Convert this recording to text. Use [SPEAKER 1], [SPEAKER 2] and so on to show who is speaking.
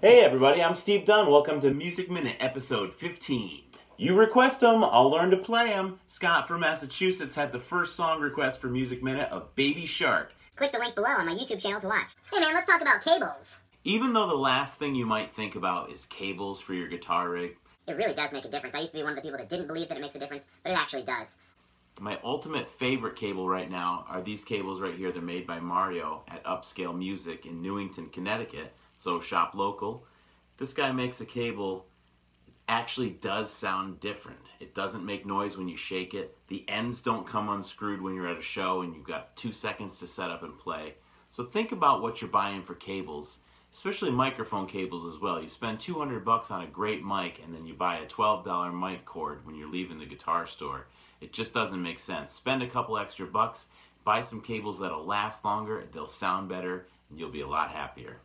[SPEAKER 1] Hey everybody, I'm Steve Dunn. Welcome to Music Minute, episode 15. You request them, I'll learn to play them. Scott from Massachusetts had the first song request for Music Minute of Baby Shark.
[SPEAKER 2] Click the link below on my YouTube channel to watch. Hey man, let's talk about cables.
[SPEAKER 1] Even though the last thing you might think about is cables for your guitar rig,
[SPEAKER 2] It really does make a difference. I used to be one of the people that didn't believe that it makes a difference, but it actually does.
[SPEAKER 1] my ultimate favorite cable right now are these cables right here. They're made by Mario at Upscale Music in Newington, Connecticut. So shop local. This guy makes a cable actually does sound different. It doesn't make noise when you shake it. The ends don't come unscrewed when you're at a show and you've got two seconds to set up and play. So think about what you're buying for cables, especially microphone cables as well. You spend 200 bucks on a great mic and then you buy a $12 mic cord when you're leaving the guitar store. It just doesn't make sense. Spend a couple extra bucks, buy some cables that'll last longer, they'll sound better, and you'll be a lot happier.